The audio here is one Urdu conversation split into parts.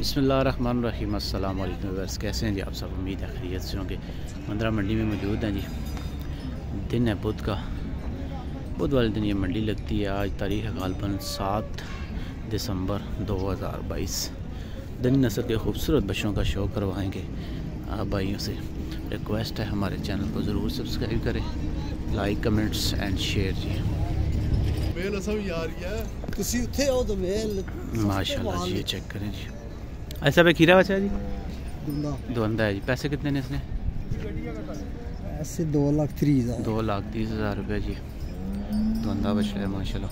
بسم اللہ الرحمن الرحیم السلام علیکم ویورس کیسے ہیں جی؟ آپ سب امید ہے خیریت سے ہوں گے۔ مندرہ منڈی میں موجود ہیں جی۔ دن ہے بدھ کا۔ بدھ والے دن یہ منڈی لگتی ہے۔ آج تاریخ غالباً سات دسمبر دو ہزار بائیس۔ دن نسل کے خوبصورت بچوں کا شو کروائیں گے۔ آپ بھائیوں سے ریکویسٹ ہے ہمارے چینل کو ضرور سبسکرائب کریں۔ لائک کمنٹس اینڈ شیئر جی۔ ماشاء اللہ جی چیک کریں جی۔ ایسا پہ کھیرا بچا جی؟ دلہ دھوندا ہے جی۔ پیسے کتنے نے اس نے؟ ایسے دو لاکھ تری ہزار۔ دو لاکھ تیس ہزار روپے جی۔ دھوندا بچ رہا ہے ماشاء اللہ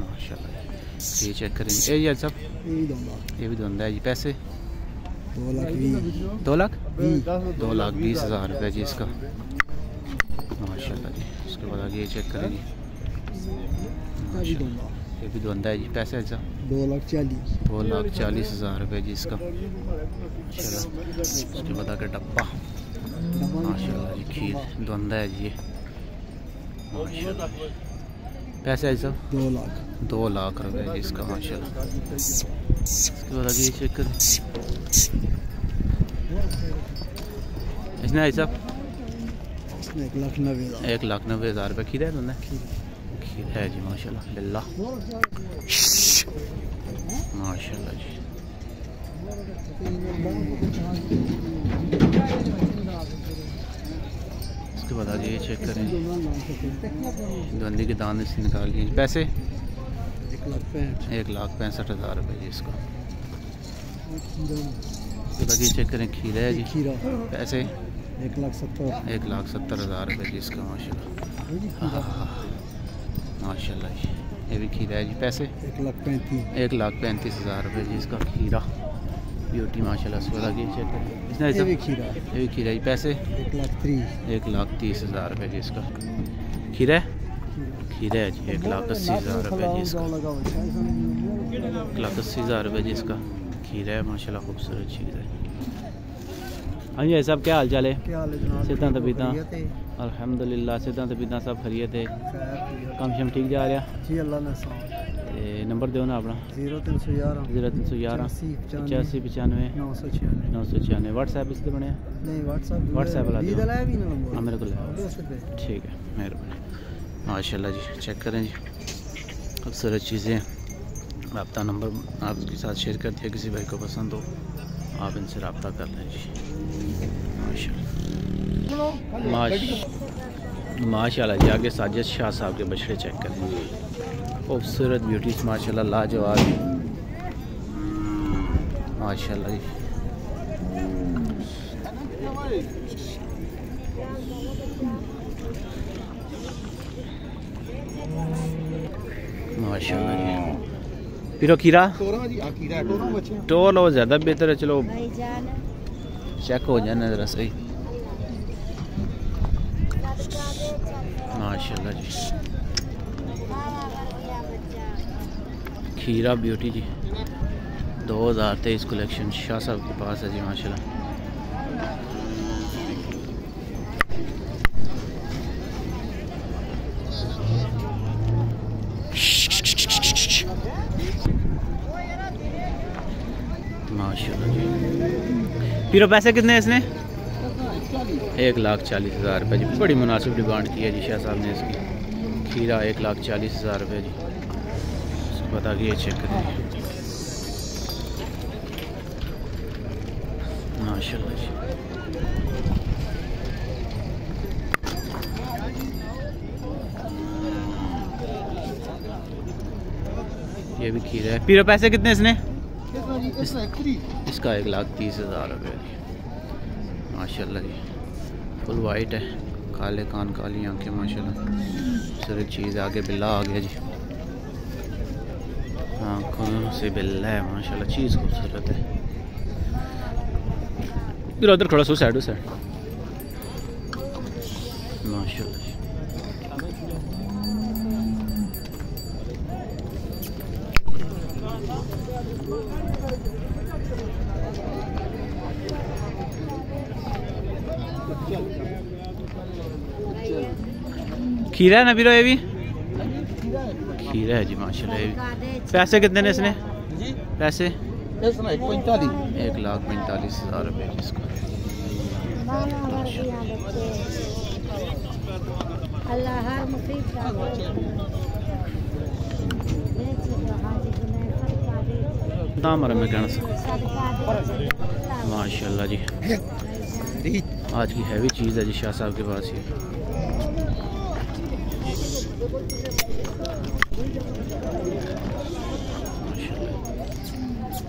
ماشاء اللہ یہ چیک کریں۔ جی یہ صاحب یہ بھی دھوندا ہے جی۔ پیسے؟ دو لاکھ بھی۔ دو لاکھ؟ دو لاکھ بیس ہزار روپے جی اس کا۔ ماشاء اللہ جی۔ اس کے بعد آگے یہ چیک کریں جی۔ یہ بھی ہے جی پیسے صاحب دو لاکھ چالیس۔ دو لاکھ چالیس ہزار روپے جی اس کا۔ اللہ اس کے بعد آگے ڈبہ ماشاء اللہ جی کھیر ہے جی۔ ماشاء اللہ پیسے صاحب دو لاکھ۔ دو لاکھ روپے جی اس کا ماشاء اللہ اس کے بعد آگے یہ چیک کریں اس نے صاحب ایک لاکھ نوے ہزار۔ ایک لاکھ نوے ہزار روپے کھیر ہے۔ دونوں کھیر ہے جی ماشاء اللہ بلّہ ماشاء اللہ جی۔ اس کے بعد آگے یہ چیک کریں۔ دھوندی کے دانے سے نکال لیے پیسے؟ ایک لاکھ پینسٹھ۔ ہزار روپے جی اس کا یہ چیک کریں کھیرا ہے جی۔ پیسے؟ ایک لاکھ ستر۔ ایک لاکھ ستر ہزار روپے جی اس کا ماشاء اللہ ماشاء اللہ جی۔ یہ بھی کھیرا ہے جی پیسے؟ ایک لاکھ پینتیس۔ ایک لاکھ پینتیس ہزار روپے جی اس کا کھیرا۔ بیوٹی ماشاء اللہ چیک کریں اس نے یہ بھی ایسا کھیرا۔ یہ بھی کھیرا جی پیسے؟ ایک لاکھ تریس ایک لاکھ تیس ہزار روپے جی اس کا۔ کھیرا ہے؟ کھیرا ہے جی ایک لاکھ اسی ہزار روپے جی اس کا۔ ایک لاکھ اسی ہزار روپے جی اس کا۔ کھیرا ہے ماشاء اللہ خوبصورت چیز ہے۔ ہاں جی صاحب کیا حال چال ہے؟ خیریت ہے؟ الحمد للہ صحتاں طبیعتاں سب خیریت ہے۔ خیریت۔ کم شم ٹھیک جا رہا؟ جی اللہ نے نمبر دیو نا اپنا۔ زیرو تین سو گیارہ زیرو تین سو گیارہ پچاسی پچانوے۔ نو سو چھیانوے۔ نو سو چھیانوے۔ واٹس ایپ اس پہ بنے؟ واٹس ایپ ہاں میرے کو دو ٹھیک ہے مہربانی۔ ماشاء اللہ جی چیک کریں جی۔ خوبصورت چیزیں۔ رابطہ نمبر آپ کے ساتھ شیئر کر دیا کسی بھائی کو پسند ہو۔ آپ ان سے رابطہ کر لیں جی۔ ماشاء اللہ ماشاء اللہ جی آگے ساجد شاہ صاحب کے بچڑے چیک کریں۔ خوبصورت بیوٹیز ماشاء اللہ لاجواب۔ ماشاء اللہ جی۔ پھر اکیرا ٹول اور زیادہ بہتر ہے چلو چیک ہو جانا ذرا صحیح ماشاء اللہ جی کھیرا بیوٹی جی دو ہزار تیئیس کلیکشن شاہ صاحب کے پاس ہے جی ماشاء اللہ پیرو پیسے کتنے اس نے؟ ایک لاکھ چالیس ہزار روپے جی۔ بڑی مناسب ڈیمانڈ کی ہے جی شاہ صاحب نے اس کی۔ کھیرا ایک لاکھ چالیس ہزار روپے جی۔ اس کو بتا کے یہ چیک کریں۔ ماشاء اللہ جی۔ یہ بھی کھیرا ہے۔ پیرو پیسے کتنے اس نے؟ اس کا ایک لاکھ تیس ہزار روپے جی ماشاء اللہ جی۔ فل وائٹ ہے۔ کالے کان، کالی آنکھیں ماشاء اللہ سر چیز آگے بلا آ گیا جی۔ آنکھوں سے بلا ہے ماشاء اللہ چیز خوبصورت ہے۔ ادھر ادھر کھڑا سو، سائڈ سائڈ۔ ماشاء اللہ جی۔ کھیرا ہے نا بیرو یہ بھی؟ کھیرا ہے جی ماشاء اللہ یہ بھی۔ پیسے کتنے نے اس نے؟ پیسے؟ اس میں ایک لاکھ پینتالیس ہزار روپے جی اس کو۔ اللہ ہر مصیبت رہا میں کہنا سا ماشاء اللہ جی آج کی ہیوی چیز ہے جی شاہ صاحب کے پاس یہ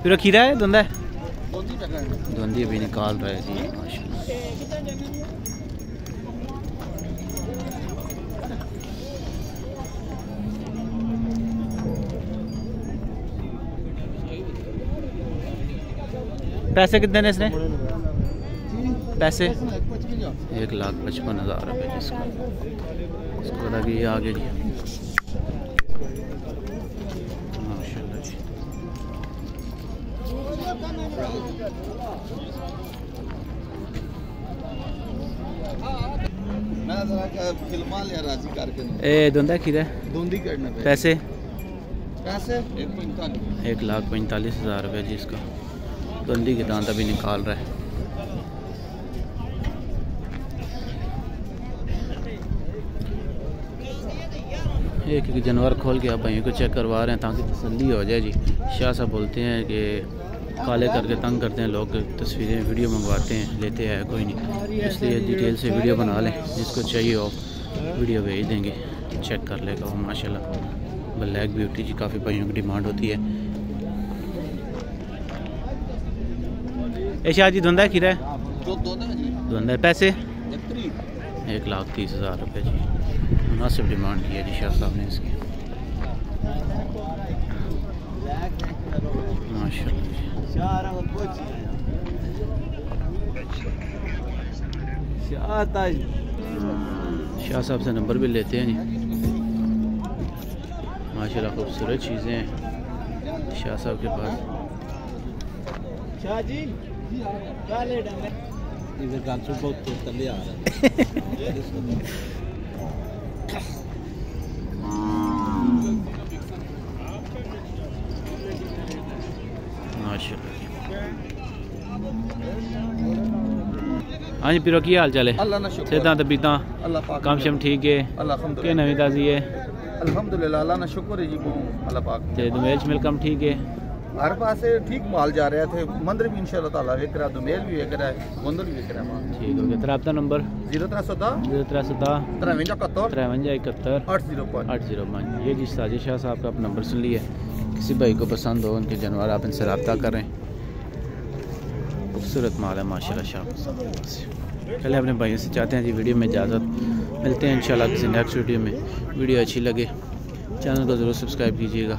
پھر کھیرا ہے دھندا ہے دھندی بھی نکال رہا ہے جی ماشاء اللہ پیسے کتنے نے اس نے؟ پیسے؟ ایک لاکھ پچپن ہزار روپے جس کو۔ اس کو لگے یہ آگے جی۔ ماشاء اللہ جی اے دوندی پیسے؟ ایک لاکھ پینتالیس ہزار روپے جی اس کا دندی کی دانت ابھی نکال رہا ہے۔ ایک ایک جانور کھول کے آپ بھائیوں کو چیک کروا رہے ہیں تاکہ تسلی ہو جائے جی۔ شاہ صاحب بولتے ہیں کہ کالے کر کے تنگ کرتے ہیں، لوگ تصویریں، ویڈیو منگواتے ہیں، لیتے ہیں، کوئی نہیں۔ اس لیے ڈیٹیل سے ویڈیو بنا لیں۔ جس کو چاہیے ہو، ویڈیو بھیج دیں گے۔ چیک کر لے گا۔ وہ ماشاء اللہ بلیک بیوٹی جی کافی بھائیوں کی ڈیمانڈ ہوتی ہے۔ شاہ جی دھندا کھیرا ہے؟ جو دو نا جی۔ دھندا ہے پیسے؟ ایک لاکھ تیس ہزار روپے جی۔ مناسب ڈیمانڈ کی ہے جی شاہ صاحب نے اس کی۔ ماشاء اللہ جی شاہ صاحب سے نمبر بھی لیتے ہیں جی۔ ماشاء اللہ خوبصورت چیزیں ہیں۔ شاہ صاحب کے پاس۔ ماشاء اللہ جی ہاں جی پیرو کی حال چال ہے؟ اللہ پاک کم شم ٹھیک ہے؟ الحمد کہ نوی تازی ہے؟ الحمدللہ اللہ نہ شکر ہے جی اللہ پاک۔ تے شمیل کم ٹھیک ہے۔ ہر پاسے ٹھیک مال جا رہے تھے مندر بھی انشاءاللہ تعالیٰ ویک رہا دمیل بھی ویک رہا ہے مندر بھی ویک رہا مال۔ ٹھیک ہو گیا۔ تیرا اپنا نمبر؟ زیرو ترہ سو دہ۔ زیرو پانچ۔ آٹھ زیرو پانچ۔ یہ جی ساجد شاہ صاحب کا آپ نمبر سن لیے کسی بھائی کو پسند ہو ان کے جانور آپ ان سے رابطہ کریں۔ خوبصورت مال ہے ماشاء اللہ شاہ۔ پہلے اپنے بھائیوں سے چاہتے ہیں جی ویڈیو میں اجازت۔ ملتے ہیں انشاءاللہ کسی نیکسٹ ویڈیو میں۔ ویڈیو اچھی لگے چینل کو ضرور سبسکرائب کیجیے گا۔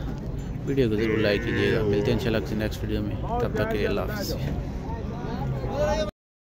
ویڈیو کو ضرور لائک کیجیے گا ملتے ہیں انشاءاللہ کسی نیکسٹ ویڈیو میں تب تک کے لیے اللہ حافظ